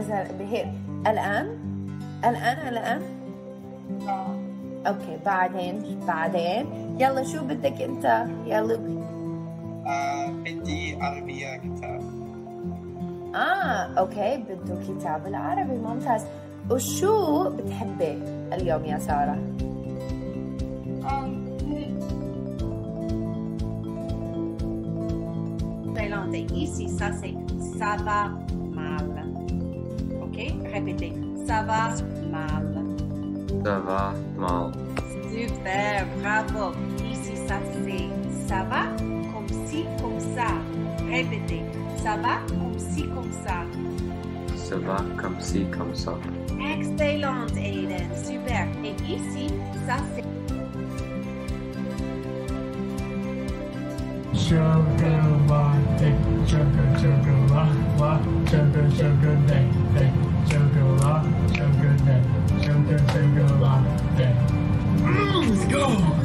زل- بهيك الآن؟ الآن الآن؟ آه. okay بعدين بعدين. يلا شو بدك أنت؟ يا لوك آه، بدي عربية كتاب. آه okay بده كتاب العربي ممتاز. وشو بتحبي اليوم يا سارة؟ آم، Thaïlande. Ici, ça c'est ça va Répétez. Ça va mal. Ça va mal. Super, bravo. Ici, ça c'est ça va comme ci, comme ça. Répétez. Ça va comme ci, comme ça. Ça va comme ci, comme ça. Excellent, Aiden. Super. Et ici, ça c'est Shall Boom!